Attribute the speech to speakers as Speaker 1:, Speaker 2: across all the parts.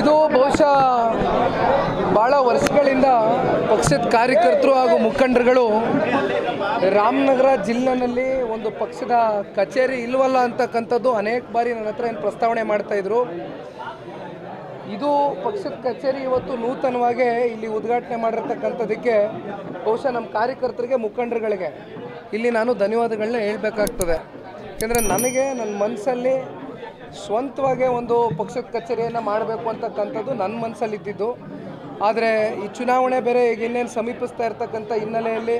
Speaker 1: ಇದು ಬಹುಶಃ ಭಾಳ ವರ್ಷಗಳಿಂದ ಪಕ್ಷದ ಕಾರ್ಯಕರ್ತರು ಹಾಗೂ ಮುಖಂಡರುಗಳು ರಾಮನಗರ ಜಿಲ್ಲೆನಲ್ಲಿ ಒಂದು ಪಕ್ಷದ ಕಚೇರಿ ಇಲ್ವಲ್ಲ ಅಂತಕ್ಕಂಥದ್ದು ಅನೇಕ ಬಾರಿ ನನ್ನ ಹತ್ರ ಏನು ಪ್ರಸ್ತಾವನೆ ಮಾಡ್ತಾಯಿದ್ರು ಇದು ಪಕ್ಷದ ಕಚೇರಿ ಇವತ್ತು ನೂತನವಾಗಿ ಇಲ್ಲಿ ಉದ್ಘಾಟನೆ ಮಾಡಿರ್ತಕ್ಕಂಥದ್ದಕ್ಕೆ ಬಹುಶಃ ನಮ್ಮ ಕಾರ್ಯಕರ್ತರಿಗೆ, ಮುಖಂಡರುಗಳಿಗೆ ಇಲ್ಲಿ ನಾನು ಧನ್ಯವಾದಗಳನ್ನ ಹೇಳಬೇಕಾಗ್ತದೆ. ಯಾಕೆಂದರೆ ನನಗೆ, ನನ್ನ ಮನಸ್ಸಲ್ಲಿ ಸ್ವಂತವಾಗೇ ಒಂದು ಪಕ್ಷದ ಕಚೇರಿಯನ್ನು ಮಾಡಬೇಕು ಅಂತಕ್ಕಂಥದ್ದು ನನ್ನ ಮನಸ್ಸಲ್ಲಿ ಇದ್ದಿದ್ದು ಆದರೆ ಈ ಚುನಾವಣೆ ಬೇರೆ ಈಗ ಇನ್ನೇನು ಸಮೀಪಿಸ್ತಾ ಇರ್ತಕ್ಕಂಥ ಹಿನ್ನೆಲೆಯಲ್ಲಿ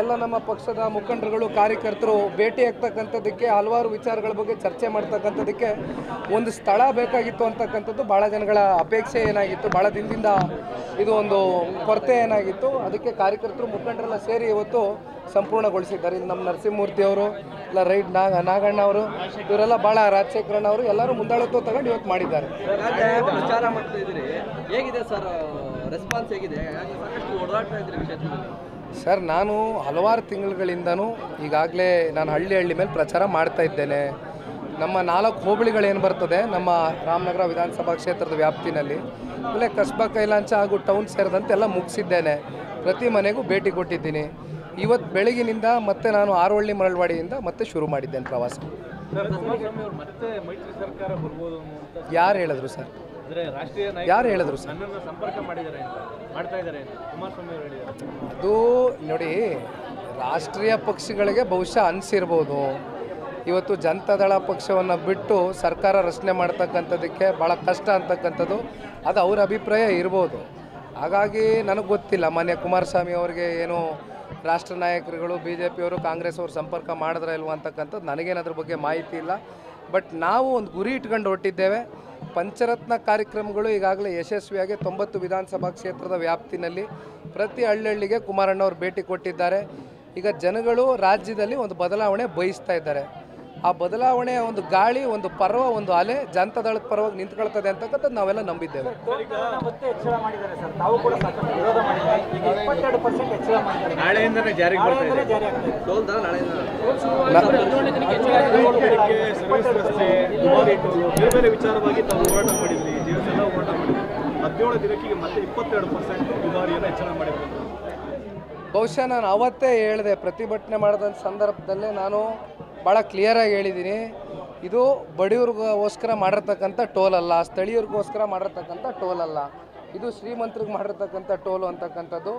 Speaker 1: ಎಲ್ಲ ನಮ್ಮ ಪಕ್ಷದ ಮುಖಂಡರುಗಳು, ಕಾರ್ಯಕರ್ತರು ಭೇಟಿ ಆಗ್ತಕ್ಕಂಥದ್ದಕ್ಕೆ, ಹಲವಾರು ವಿಚಾರಗಳ ಬಗ್ಗೆ ಚರ್ಚೆ ಮಾಡ್ತಕ್ಕಂಥದ್ದಕ್ಕೆ ಒಂದು ಸ್ಥಳ ಬೇಕಾಗಿತ್ತು ಅಂತಕ್ಕಂಥದ್ದು ಭಾಳ ಜನಗಳ ಅಪೇಕ್ಷೆ ಏನಾಗಿತ್ತು. ಭಾಳ ದಿನದಿಂದ ಇದು ಒಂದು ಕೊರತೆ ಏನಾಗಿತ್ತು. ಅದಕ್ಕೆ ಕಾರ್ಯಕರ್ತರು, ಮುಖಂಡರೆಲ್ಲ ಸೇರಿ ಇವತ್ತು ಸಂಪೂರ್ಣಗೊಳಿಸಿದ್ದಾರೆ. ಇಲ್ಲಿ ನಮ್ಮ ನರಸಿಂಹಮೂರ್ತಿ ಅವರು, ಇಲ್ಲ ರೈಟ್ ನಾಗ, ನಾಗಣ್ಣ ಅವರು, ಇವರೆಲ್ಲ ಭಾಳ ರಾಜಶೇಖರಣ್ಣ ಅವರು ಎಲ್ಲರೂ ಮುಂದಾಳತ್ವ ತಗೊಂಡು ಇವತ್ತು ಮಾಡಿದ್ದಾರೆ.
Speaker 2: ಪ್ರಚಾರ ಮಾಡ್ತಾ ಹೇಗಿದೆ ಸರ್ ರೆಸ್ಪಾನ್ಸ್ ಹೇಗಿದೆ? ಸಾಕಷ್ಟು ಓಡಾಡ್ತಾ ಇದ್ರಿ
Speaker 1: ಸರ್ ನಾನು ಹಲವಾರು ತಿಂಗಳುಗಳಿಂದನೂ ಈಗಾಗಲೇ ನಾನು ಹಳ್ಳಿ ಹಳ್ಳಿ ಮೇಲೆ ಪ್ರಚಾರ ಮಾಡ್ತಾ ಇದ್ದೇನೆ. ನಮ್ಮ ನಾಲ್ಕು ಹೋಬಳಿಗಳೇನು ಬರ್ತದೆ? ನಮ್ಮ ರಾಮನಗರ ವಿಧಾನಸಭಾ ಕ್ಷೇತ್ರದ ವ್ಯಾಪ್ತಿನಲ್ಲಿ. ಆಮೇಲೆ ಕಸ್ಬಾ ಕೈಲಾಂಚ ಹಾಗೂ ಟೌನ್ ಸೇರಿದಂತೆ ಎಲ್ಲ ಮುಗಿಸಿದ್ದೇನೆ. ಪ್ರತಿ ಮನೆಗೂ ಭೇಟಿ ಕೊಟ್ಟಿದ್ದೀನಿ. ಇವತ್ತು ಬೆಳಗಿನಿಂದ ಮತ್ತೆ ನಾನು ಆರೋಳ್ಳಿ ಮರಳವಾಡಿಯಿಂದ ಮತ್ತೆ ಶುರು ಮಾಡಿದ್ದೇನೆ ಪ್ರವಾಸ. ಯಾರು ಹೇಳಿದ್ರು ಸರ್? ಯಾರು ಹೇಳಿದ್ರು ಸರ್? ಅದು ನೋಡಿ ರಾಷ್ಟ್ರೀಯ ಪಕ್ಷಗಳಿಗೆ ಬಹುಶಃ ಅನಿಸಿರ್ಬೋದು. ಇವತ್ತು ಜನತಾದಳ ಪಕ್ಷವನ್ನು ಬಿಟ್ಟು ಸರ್ಕಾರ ರಚನೆ ಮಾಡ್ತಕ್ಕಂಥದ್ದಕ್ಕೆ ಭಾಳ ಕಷ್ಟ ಅಂತಕ್ಕಂಥದ್ದು ಅದು ಅವ್ರ ಅಭಿಪ್ರಾಯ ಇರ್ಬೋದು. ಹಾಗಾಗಿ ನನಗೆ ಗೊತ್ತಿಲ್ಲ ಮಾನ್ಯ ಕುಮಾರಸ್ವಾಮಿ ಅವರಿಗೆ ಏನು ರಾಷ್ಟ್ರ ನಾಯಕರುಗಳು ಬಿ ಜೆ ಪಿಯವರು ಕಾಂಗ್ರೆಸ್ ಅವರು ಸಂಪರ್ಕ ಮಾಡಿದ್ರೆ ಇಲ್ವಾ ಅಂತಕ್ಕಂಥದ್ದು ನನಗೇನು ಅದ್ರ ಬಗ್ಗೆ ಮಾಹಿತಿ ಇಲ್ಲ. ಬಟ್ ನಾವು ಒಂದು ಗುರಿ ಇಟ್ಕೊಂಡು ಹೊರಟಿದ್ದೇವೆ. ಪಂಚರತ್ನ ಕಾರ್ಯಕ್ರಮಗಳು ಈಗಾಗಲೇ ಯಶಸ್ವಿಯಾಗಿ ತೊಂಬತ್ತು ವಿಧಾನಸಭಾ ಕ್ಷೇತ್ರದ ವ್ಯಾಪ್ತಿನಲ್ಲಿ ಪ್ರತಿ ಹಳ್ಳಿಗೆ ಕುಮಾರಣ್ಣವ್ರು ಭೇಟಿ ಕೊಟ್ಟಿದ್ದಾರೆ. ಈಗ ಜನಗಳು ರಾಜ್ಯದಲ್ಲಿ ಒಂದು ಬದಲಾವಣೆ ಬಯಸ್ತಾ ಇದ್ದಾರೆ. ಆ ಬದಲಾವಣೆಯ ಒಂದು ಗಾಳಿ ಒಂದು ಪರ್ವ ಒಂದು ಅಲೆ ಜನತಾದಳದ ಪರವಾಗಿ ನಿಂತ್ಕೊಳ್ತದೆ ಅಂತಕ್ಕಂಥದ್ದು ನಾವೆಲ್ಲ ನಂಬಿದ್ದೇವೆ.
Speaker 3: ಹದಿನೇಳು ದಿನಕ್ಕೆ ಮತ್ತೆ ಇಪ್ಪತ್ತೆರಡು ಪರ್ಸೆಂಟ್ ದುಬಾರಿಯನ್ನು ಹೆಚ್ಚಳ
Speaker 1: ಬಹುಶಃ ನಾನು ಅವತ್ತೇ ಹೇಳಿದೆ ಪ್ರತಿಭಟನೆ ಮಾಡಿದಂಥ ಸಂದರ್ಭದಲ್ಲೇ ನಾನು ಭಾಳ ಕ್ಲಿಯರಾಗಿ ಹೇಳಿದ್ದೀನಿ ಇದು ಬಡಿಯವ್ರಿಗೋಸ್ಕರ ಮಾಡಿರ್ತಕ್ಕಂಥ ಟೋಲ್ ಅಲ್ಲ, ಸ್ಥಳೀಯರಿಗೋಸ್ಕರ ಮಾಡಿರ್ತಕ್ಕಂಥ ಟೋಲ್ ಅಲ್ಲ. ಇದು ಶ್ರೀಮಂತರಿಗೆ ಮಾಡಿರ್ತಕ್ಕಂಥ ಟೋಲು ಅಂತಕ್ಕಂಥದ್ದು.